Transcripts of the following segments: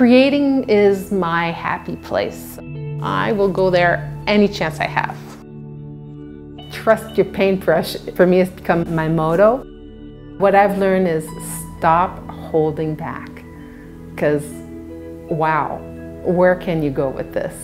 Creating is my happy place. I will go there any chance I have. Trust your paintbrush, for me, has become my motto. What I've learned is stop holding back. Because, wow, where can you go with this?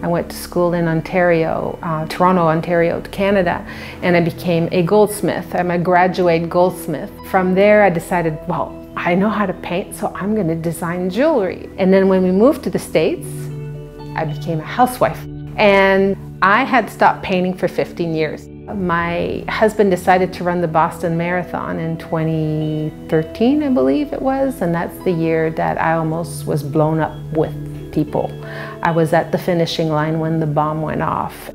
I went to school in Ontario, uh, Toronto, Ontario, Canada, and I became a goldsmith. I'm a graduate goldsmith. From there, I decided, well, I know how to paint, so I'm going to design jewelry. And then when we moved to the States, I became a housewife. And I had stopped painting for 15 years. My husband decided to run the Boston Marathon in 2013, I believe it was, and that's the year that I almost was blown up with people. I was at the finishing line when the bomb went off.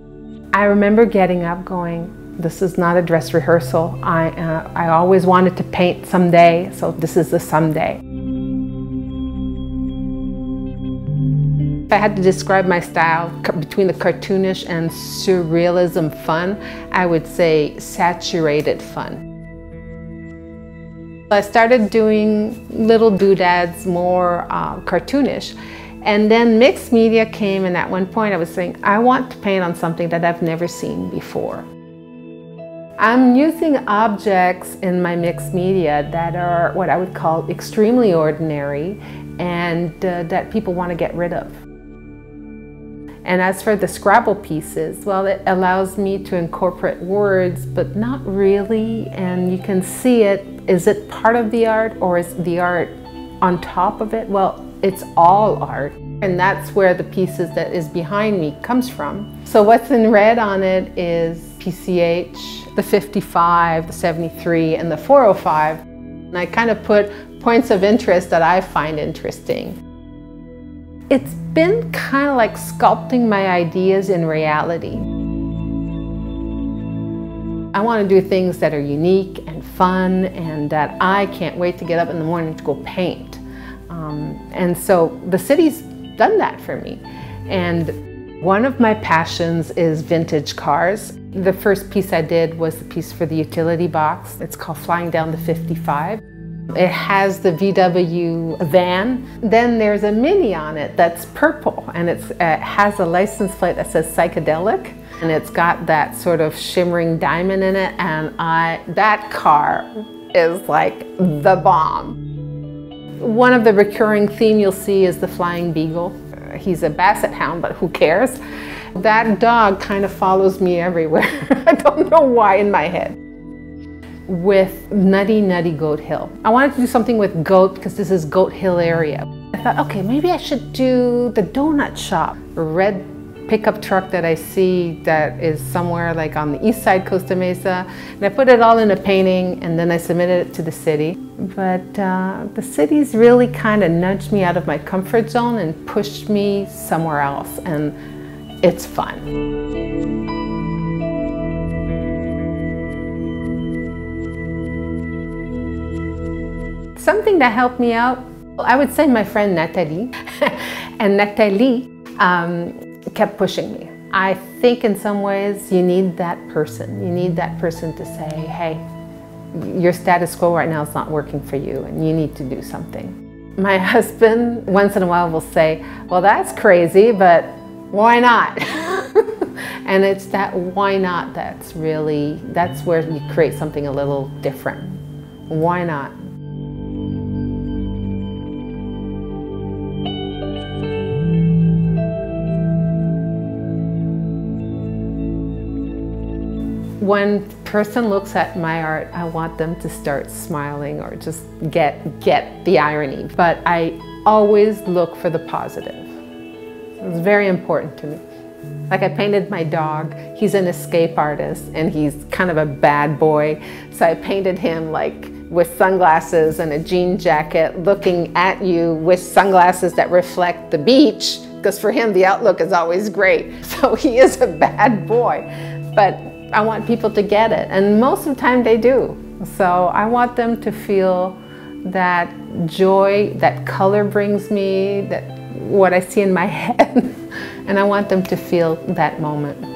I remember getting up going, this is not a dress rehearsal. I, uh, I always wanted to paint someday, so this is the someday. If I had to describe my style between the cartoonish and surrealism fun, I would say saturated fun. I started doing little doodads, more uh, cartoonish, and then mixed media came and at one point I was saying, I want to paint on something that I've never seen before. I'm using objects in my mixed media that are what I would call extremely ordinary and uh, that people want to get rid of. And as for the Scrabble pieces, well, it allows me to incorporate words, but not really. And you can see it. Is it part of the art or is the art on top of it? Well, it's all art. And that's where the pieces that is behind me comes from. So what's in red on it is PCH, the 55, the 73, and the 405. And I kind of put points of interest that I find interesting. It's been kind of like sculpting my ideas in reality. I want to do things that are unique and fun and that I can't wait to get up in the morning to go paint. Um, and so the city's done that for me. And one of my passions is vintage cars. The first piece I did was the piece for the utility box. It's called Flying Down the 55. It has the VW van. Then there's a Mini on it that's purple and it uh, has a license plate that says psychedelic and it's got that sort of shimmering diamond in it and I that car is like the bomb. One of the recurring theme you'll see is the flying beagle. He's a basset hound, but who cares? That dog kind of follows me everywhere. I don't know why in my head. With Nutty Nutty Goat Hill. I wanted to do something with goat because this is Goat Hill area. I thought, okay, maybe I should do the donut shop. Red pickup truck that I see that is somewhere like on the east side Costa Mesa. And I put it all in a painting and then I submitted it to the city. But uh, the city's really kind of nudged me out of my comfort zone and pushed me somewhere else. And it's fun. Something that helped me out, I would say my friend Natalie. and Natalie um, kept pushing me. I think in some ways you need that person. You need that person to say, hey, your status quo right now is not working for you and you need to do something. My husband once in a while will say, well, that's crazy, but why not? and it's that why not that's really, that's where you create something a little different. Why not? When person looks at my art, I want them to start smiling or just get, get the irony. But I always look for the positive. It's very important to me. Like I painted my dog. He's an escape artist and he's kind of a bad boy. So I painted him like with sunglasses and a jean jacket looking at you with sunglasses that reflect the beach because for him the outlook is always great. So he is a bad boy. But I want people to get it, and most of the time they do. So I want them to feel that joy that color brings me, that what I see in my head, and I want them to feel that moment.